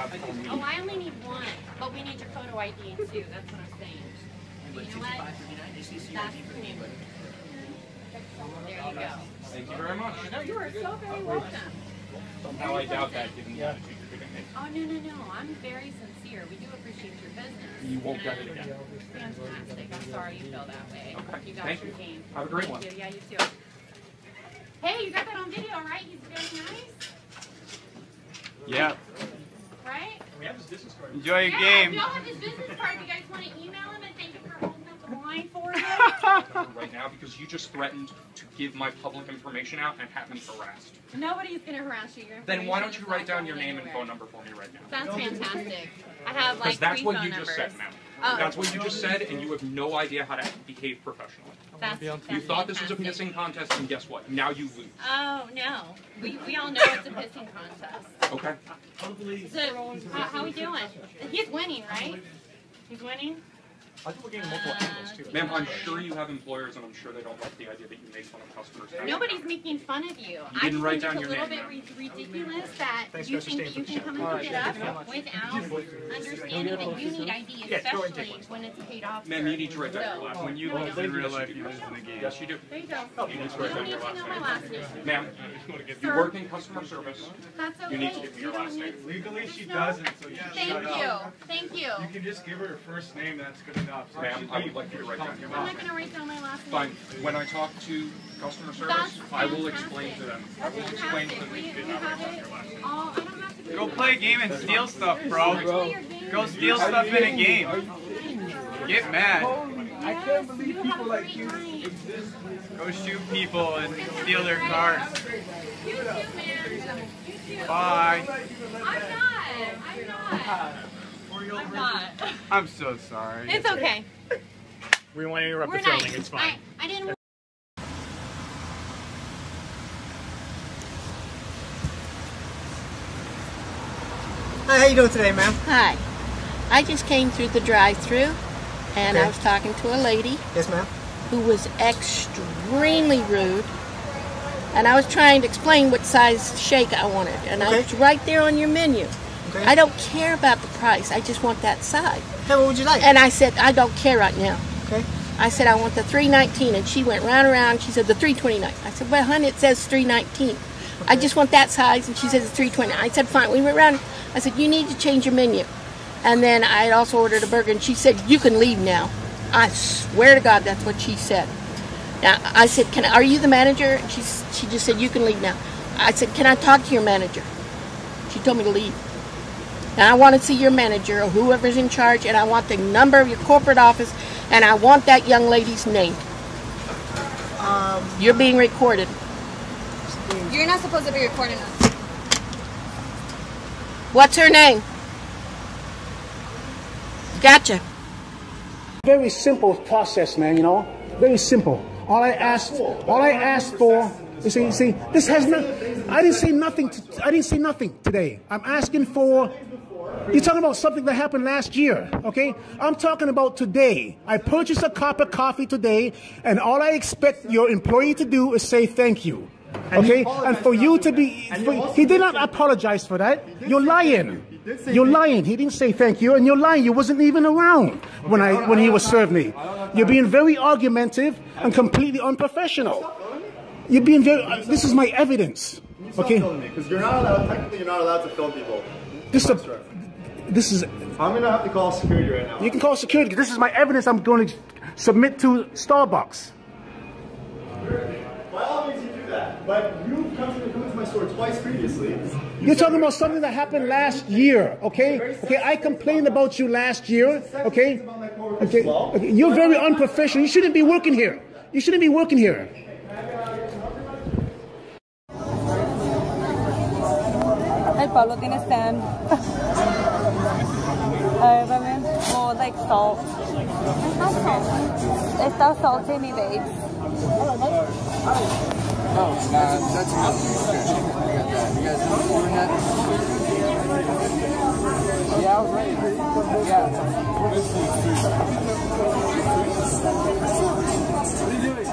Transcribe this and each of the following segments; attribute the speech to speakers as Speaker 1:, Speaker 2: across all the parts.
Speaker 1: have for.
Speaker 2: Oh, I only need one, but we need your photo ID and two. That's what I'm saying. You know what? That's the. There you go.
Speaker 1: Thank you very much.
Speaker 2: No, you are so very welcome.
Speaker 1: Somehow I doubt that given the attitude you're giving me.
Speaker 2: Oh, no, no, no. I'm very sincere. We do appreciate your business.
Speaker 1: You won't get it again.
Speaker 2: Fantastic. I'm sorry you feel that way.
Speaker 1: Okay,
Speaker 2: You got
Speaker 1: thank
Speaker 2: your
Speaker 1: you.
Speaker 2: cane.
Speaker 1: Have a great
Speaker 2: Thank
Speaker 1: one.
Speaker 2: you. Yeah, you too. Hey, you got that on video, right? He's very nice,
Speaker 3: Yeah.
Speaker 2: Right?
Speaker 3: Enjoy your
Speaker 2: yeah,
Speaker 3: game.
Speaker 2: If y'all have his business card, you guys want to email him and thank him for holding up the line for you?
Speaker 1: Right now, because you just threatened to give my public information out and have me harassed.
Speaker 2: Nobody's gonna harass you. Your
Speaker 1: Then why don't you write down your
Speaker 2: going
Speaker 1: name and phone number for me right now?
Speaker 2: That's fantastic. I have
Speaker 1: Because
Speaker 2: like
Speaker 1: that's
Speaker 2: three
Speaker 1: what
Speaker 2: phone
Speaker 1: you just
Speaker 2: numbers.
Speaker 1: said, ma'am.
Speaker 2: Oh.
Speaker 1: That's what you just said, and you have no idea how to behave professionally.
Speaker 2: That's, that's
Speaker 1: You thought this was a
Speaker 2: fantastic.
Speaker 1: pissing contest, and guess what? Now you lose.
Speaker 2: Oh no, we, we all know it's a pissing contest.
Speaker 1: Okay?
Speaker 2: So how, how we doing? He's winning, right? He's winning.
Speaker 1: I think we're getting multiple angles too. Ma'am, I'm sure you have employers, and I'm sure they don't like the idea that you make fun of customers.
Speaker 2: Nobody's making fun of you. I
Speaker 1: didn't
Speaker 2: just
Speaker 1: write
Speaker 2: think
Speaker 1: down
Speaker 2: it's a
Speaker 1: your
Speaker 2: little
Speaker 1: name,
Speaker 2: bit ri- ridiculous that you think that you can come and pick it up without understanding that you need ID, especially when it's paid off.
Speaker 1: Ma'am, you need to write down your
Speaker 2: So,
Speaker 1: last
Speaker 3: When you
Speaker 2: No, I
Speaker 3: lose in real life, you lose in the game.
Speaker 1: Yes, you do.
Speaker 2: There you go.
Speaker 1: Oh, you need to
Speaker 2: You
Speaker 1: write
Speaker 2: don't
Speaker 1: down
Speaker 2: need
Speaker 1: your
Speaker 2: to
Speaker 1: last
Speaker 2: know my
Speaker 1: name.
Speaker 2: last name.
Speaker 1: Ma'am, you
Speaker 2: Sir.
Speaker 1: work in customer service.
Speaker 2: That's okay.
Speaker 1: You need to give me your last name.
Speaker 4: Legally, she doesn't, so you should
Speaker 2: Thank
Speaker 4: shut
Speaker 2: you.
Speaker 4: up.
Speaker 2: Thank you.
Speaker 4: You can just give her her first name, that's good enough. So
Speaker 1: Ma'am, I would like you to write down your
Speaker 2: I'm
Speaker 1: last
Speaker 2: not
Speaker 1: name.
Speaker 2: gonna write down my last name.
Speaker 1: Fine. When I talk to customer service, I will explain to them. I will explain to
Speaker 2: fantastic.
Speaker 1: them that you did
Speaker 2: we
Speaker 1: not
Speaker 2: have
Speaker 1: write down
Speaker 2: it
Speaker 1: your last name.
Speaker 2: all. I don't have to.
Speaker 3: Go play a game and steal stuff, bro.
Speaker 2: Play your game.
Speaker 3: Go steal stuff in a game. Get mad.
Speaker 2: I can't believe people like you.
Speaker 3: Go shoot people and steal their cars.
Speaker 2: You too, man. You too.
Speaker 3: Bye.
Speaker 2: I'm not. I'm not. I'm not.
Speaker 3: I'm so sorry.
Speaker 2: It's okay.
Speaker 5: We want to interrupt
Speaker 2: We're
Speaker 5: the filming.
Speaker 2: nice.
Speaker 5: It's fine.
Speaker 2: I, I didn't.
Speaker 6: Hi, how you doing today, ma'am?
Speaker 7: Hi. I just came through the drive-through and I was talking to a lady
Speaker 6: Yes, ma'am.
Speaker 7: who was extremely rude. And I was trying to explain what size shake I wanted. And I was right there on your menu.
Speaker 6: Okay.
Speaker 7: I don't care about the price. I just want that size.
Speaker 6: Hey, what would you like?
Speaker 7: And I said, I don't care right now.
Speaker 6: Okay.
Speaker 7: I said, I want the 319 And she went round and round. She said, the 329 I said, well, honey, it says 319 I just want that size. And she says, it's 320 I said, fine. We went round. I said, you need to change your menu. And then I had also ordered a burger. And she said, you can leave now. I swear to God, that's what she said. Now, I said, can are you the manager? And she, she just said, you can leave now. I said, can I talk to your manager? She told me to leave. Now I want to see your manager or whoever's in charge, and I want the number of your corporate office, and I want that young lady's name.
Speaker 6: Um,
Speaker 7: You're being recorded.
Speaker 8: You're not supposed to be recording us.
Speaker 7: What's her name? Gotcha.
Speaker 9: Very simple process, man. You know, very simple. All I asked, all I asked for. You see, you see, this has not. I didn't say nothing. To, I didn't say nothing today. I'm asking for. You're talking about something that happened last year, okay? I'm talking about today. I purchased a cup of coffee today, and all I expect your employee to do is say thank you, okay? And for you to be, for, he did not apologize for that. You're lying. You're lying. He didn't say thank you, and you're lying. You wasn't even around when I when he was serving me. You're being very argumentative and completely unprofessional. You're being very. Uh, this is my evidence. Okay.
Speaker 10: Because you're not allowed, technically you're not allowed to film people.
Speaker 9: This is. A, this is.
Speaker 10: I'm gonna have to call security right now.
Speaker 9: You can call security. This is my evidence. I'm going to submit to Starbucks.
Speaker 10: By all means, you do that. But you've come to, come to my store twice previously.
Speaker 9: You're talking about something that happened last year, okay? Okay, I complained about you last year, okay? Okay, okay. You're very unprofessional. You shouldn't be working here. You shouldn't be working here.
Speaker 8: El Pablo tiene stand. A ver, dame. Oh, like salt. Está salty, mi babes.
Speaker 3: Oh, nah, that's enough. Yeah, I was ready. Yeah. What are you doing?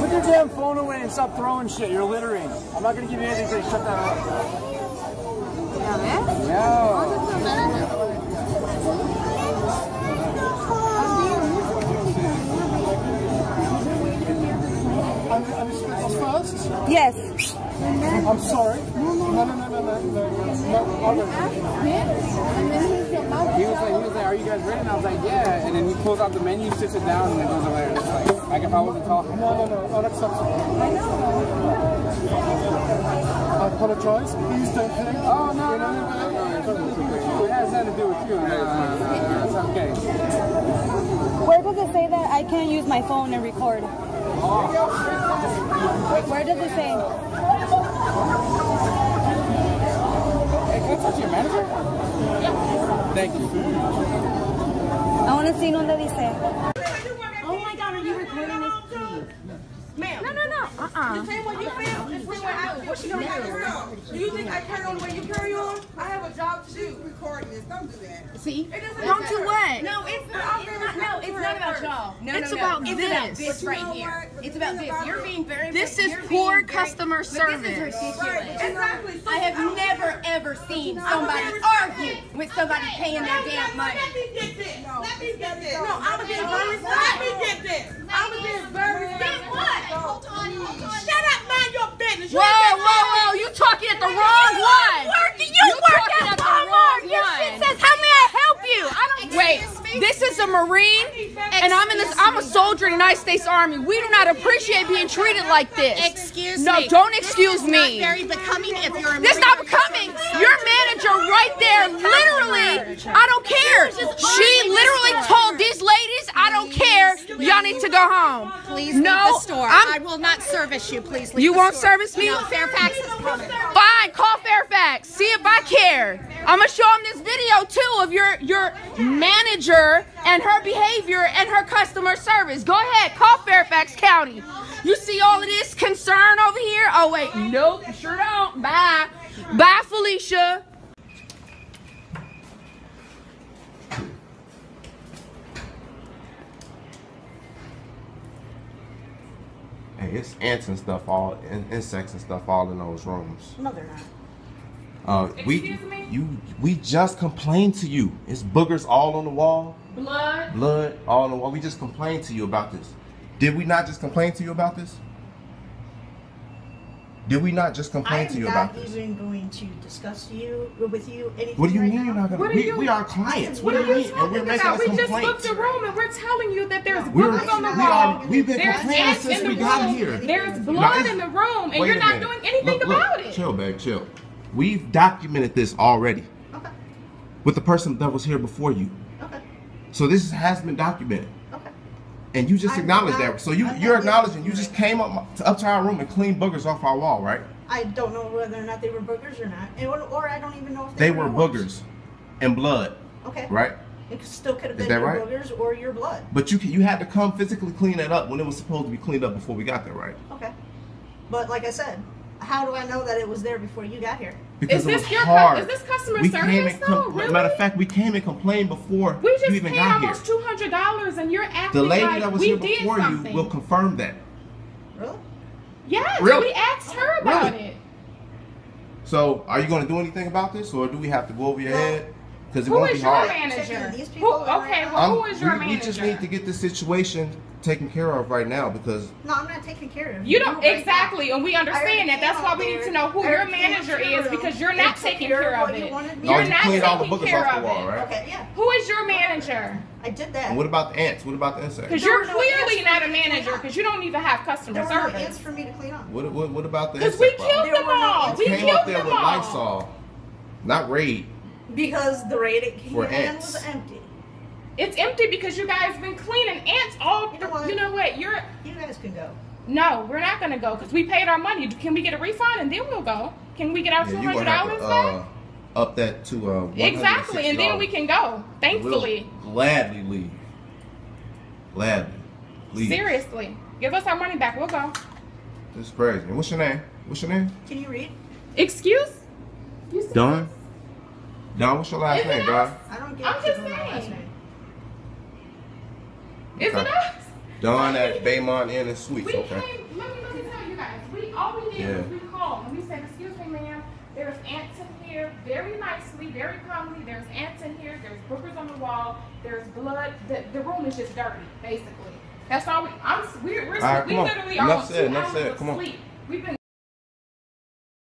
Speaker 3: Put your damn phone away and stop throwing shit. You're littering. I'm not gonna give you anything until you shut that
Speaker 8: Yes.
Speaker 11: I'm sorry. No, no, no, no, no, no, no, no, no.
Speaker 12: He was like, he was like, are you guys ready? And I was like, yeah. And then he pulls out the menu, sits it down, and it goes away. It's like, like if I wasn't talking.
Speaker 11: No, no, no, oh, unacceptable. I know. I apologize. Please don't.
Speaker 12: Oh, no, no, no, no, no. It has nothing to do with you. No, It's okay.
Speaker 8: Where does it say that I can't use my phone and record? Where does it say?
Speaker 12: Hey, can I talk to your manager? Thank you.
Speaker 8: I want to see donde dice.
Speaker 13: Oh my god, are you recording this?
Speaker 14: Ma'am. No, no, no. Uh-uh. The same way you feel, the same way I feel. She don't have a Do you think I carry on the way you carry on? I have a job to do. Recording this. Don't do that.
Speaker 15: See?
Speaker 14: It doesn't
Speaker 15: Don't do what?
Speaker 14: No, it's not. It's not no, it's not about y'all. No,
Speaker 15: It's
Speaker 14: no, no.
Speaker 15: about
Speaker 14: it's
Speaker 15: this.
Speaker 14: about this right here. It's about this. You're being very.
Speaker 15: This is poor customer service.
Speaker 14: This is ridiculous. Exactly.
Speaker 13: I have never ever seen somebody argue with somebody paying their damn money.
Speaker 14: Let me get this. Let me get this. No, I'm gonna be very Let me get this. I'm gonna be very
Speaker 13: Get what? Hold on, hold on.
Speaker 14: Shut up, mind your business. You
Speaker 15: Whoa,
Speaker 14: ain't got
Speaker 15: whoa,
Speaker 14: nothing
Speaker 15: whoa!
Speaker 14: to
Speaker 15: You
Speaker 14: do.
Speaker 15: talking at the wrong one.
Speaker 13: Working, you,
Speaker 15: You
Speaker 13: work
Speaker 15: talking
Speaker 13: at
Speaker 15: at the
Speaker 13: Walmart.
Speaker 15: wrong
Speaker 13: Your
Speaker 15: one.
Speaker 13: shit says, "How may I help you?" I don't
Speaker 15: Wait, this is a Marine, and I'm in this. I'm a soldier in the United States Army. We do not appreciate being treated like this.
Speaker 13: Excuse
Speaker 15: no,
Speaker 13: me.
Speaker 15: No, don't excuse
Speaker 13: This is
Speaker 15: me.
Speaker 13: Not very becoming if you're a
Speaker 15: not becoming. Your manager right there, literally, I don't care. She literally told these ladies, I don't care. Y'all need to go home.
Speaker 13: Please
Speaker 15: no,
Speaker 13: leave the store.
Speaker 15: I'm-
Speaker 13: I will not service you. Please leave
Speaker 15: You won't
Speaker 13: store.
Speaker 15: service me?
Speaker 13: No, Fairfax is coming.
Speaker 15: Fine, call Fairfax. See if I care. I'm gonna show them this video too of your your manager and her behavior and her customer service. Go ahead, call Fairfax County. You see all of this concern over here? Oh wait, nope, sure don't. Bye, bye, Felicia.
Speaker 16: Hey, it's ants and stuff, all in, insects and stuff, all in those rooms.
Speaker 6: No, they're not.
Speaker 16: Uh, we you we just complained to you. It's boogers all on the wall,
Speaker 15: Blood.
Speaker 16: blood all on the wall. We just complained to you about this. Did we not just complain to you about this? Did we not just complain to
Speaker 6: I'm
Speaker 16: you
Speaker 6: not
Speaker 16: about this?
Speaker 6: even going to discuss you with you anything.
Speaker 16: What do you
Speaker 6: right
Speaker 16: mean
Speaker 6: now.
Speaker 16: you're not gonna? We,
Speaker 14: you-
Speaker 16: we are clients. What,
Speaker 14: What
Speaker 16: do
Speaker 14: are
Speaker 16: you
Speaker 14: you
Speaker 16: mean? And we're
Speaker 14: talking
Speaker 16: making
Speaker 14: about?
Speaker 16: a
Speaker 14: We just booked a room and we're telling you that there's
Speaker 16: We're,
Speaker 14: bugs on the
Speaker 16: we
Speaker 14: wall.
Speaker 16: are, we've been
Speaker 14: There's
Speaker 16: complaining since
Speaker 14: in
Speaker 16: we
Speaker 14: the
Speaker 16: got
Speaker 14: room.
Speaker 16: here.
Speaker 14: There's blood
Speaker 16: it's-
Speaker 14: in the room, and you're not
Speaker 16: minute.
Speaker 14: doing anything
Speaker 16: Look, look,
Speaker 14: about it.
Speaker 16: Chill, babe, chill. We've documented this already
Speaker 6: Okay.
Speaker 16: with the person that was here before you.
Speaker 6: Okay.
Speaker 16: So this has been documented.
Speaker 6: Okay.
Speaker 16: And you just
Speaker 6: not-
Speaker 16: that. So you, you're acknowledging you just came up to, up to our room and cleaned boogers off our wall, right?
Speaker 6: I don't know whether or not they were boogers or not, and, or, I don't even know if
Speaker 16: They
Speaker 6: they,
Speaker 16: were
Speaker 6: yours.
Speaker 16: boogers and blood,
Speaker 6: Okay.
Speaker 16: right?
Speaker 6: It still could have been your
Speaker 16: right?
Speaker 6: boogers or your blood.
Speaker 16: But you you had to come physically clean it up when it was supposed to be cleaned up before we got there, right?
Speaker 6: Okay. But like I said, how do I know that it was there before you got here?
Speaker 16: Because
Speaker 14: Is
Speaker 16: it
Speaker 14: this
Speaker 16: was
Speaker 14: your cu-
Speaker 16: hard.
Speaker 14: is this customer
Speaker 16: we
Speaker 14: service,
Speaker 16: came and
Speaker 14: though? Really?
Speaker 16: Matter of fact, we came and complained before
Speaker 14: We just
Speaker 16: you even
Speaker 14: paid
Speaker 16: got here.
Speaker 14: almost two hundred dollars, and you're acting
Speaker 16: The lady
Speaker 14: like
Speaker 16: that was
Speaker 14: we
Speaker 16: here
Speaker 14: did
Speaker 16: before you will confirm that.
Speaker 6: Really?
Speaker 14: Yes,
Speaker 16: Really?
Speaker 14: we asked her about
Speaker 16: Really?
Speaker 14: it.
Speaker 16: So, are you going to do anything about this, or do we have to go over your head? Because it
Speaker 14: Who
Speaker 16: won't
Speaker 14: is
Speaker 16: be
Speaker 14: your
Speaker 16: hard.
Speaker 14: manager?
Speaker 6: These people
Speaker 14: Who,
Speaker 6: are
Speaker 14: okay,
Speaker 6: right
Speaker 14: well, who is your
Speaker 16: we,
Speaker 14: manager?
Speaker 16: we just need to get the situation taken care of right now because
Speaker 6: No, I'm not taking care of
Speaker 14: You don't
Speaker 6: right now.
Speaker 14: exactly, and we understand that. That's why we need to know who your manager is because you're not taking care of it. You're
Speaker 16: you
Speaker 14: not
Speaker 16: cleaned all the
Speaker 14: taking
Speaker 16: boogers
Speaker 14: care
Speaker 16: off the
Speaker 14: of
Speaker 16: wall,
Speaker 14: it.
Speaker 16: right?
Speaker 6: Okay, yeah,
Speaker 14: Who is your manager?
Speaker 6: I did that.
Speaker 16: And what about the ants? What about the insects?
Speaker 14: Because
Speaker 6: There
Speaker 14: you're
Speaker 6: were no
Speaker 14: clearly
Speaker 6: ants
Speaker 14: not
Speaker 6: for
Speaker 14: a
Speaker 6: me to clean
Speaker 14: manager
Speaker 6: up.
Speaker 14: because you don't even have
Speaker 6: There
Speaker 14: customer
Speaker 6: were no ants
Speaker 14: service.
Speaker 6: for me to clean up.
Speaker 16: What, what, what about the
Speaker 14: Because we
Speaker 16: insect problem?
Speaker 14: killed them all.
Speaker 16: You
Speaker 14: We
Speaker 16: came
Speaker 14: killed
Speaker 16: up there
Speaker 14: them
Speaker 16: with
Speaker 14: all.
Speaker 16: Lysol, not Raid.
Speaker 6: Because the rated
Speaker 16: For
Speaker 6: can
Speaker 16: ants.
Speaker 6: was empty.
Speaker 14: It's empty because you guys been cleaning ants all.
Speaker 6: You know what?
Speaker 14: You know what? You're
Speaker 6: You guys can go.
Speaker 14: no, we're not gonna go because we paid our money. Can we get a refund and then we'll go? Can we get our
Speaker 16: Yeah,
Speaker 14: two
Speaker 16: you
Speaker 14: hundred
Speaker 16: gonna have
Speaker 14: dollars back?
Speaker 16: uh, up that to uh,
Speaker 14: Exactly, and then we can go. Thankfully,
Speaker 16: We'll gladly leave. Gladly leave.
Speaker 14: seriously, give us our money back. We'll go.
Speaker 16: This is crazy. What's your name? What's your name?
Speaker 6: Can you read?
Speaker 14: Excuse? You said-
Speaker 16: Don. Don, what's your last
Speaker 14: Is
Speaker 16: name,
Speaker 14: us?
Speaker 16: Don?
Speaker 6: I don't get
Speaker 14: I'm
Speaker 6: it.
Speaker 14: just
Speaker 6: my last
Speaker 14: saying.
Speaker 6: name.
Speaker 14: Is it
Speaker 16: Okay.
Speaker 14: us?
Speaker 16: Don at Baymont Inn and Suites.
Speaker 14: We
Speaker 16: Okay.
Speaker 14: came. Let me let me tell you guys. We all we did
Speaker 16: Yeah.
Speaker 14: was we called and we said, "Excuse me, ma'am. There's ants in here, very nicely, very calmly. There's ants in here. There's boogers on the wall. There's blood. The, the room is just dirty, basically. That's all we. I'm. We're, we're
Speaker 16: All right,
Speaker 14: we
Speaker 16: come on.
Speaker 14: literally
Speaker 16: Enough
Speaker 14: almost
Speaker 16: said,
Speaker 14: two
Speaker 16: enough
Speaker 14: hours
Speaker 16: said. Come on.
Speaker 14: We've been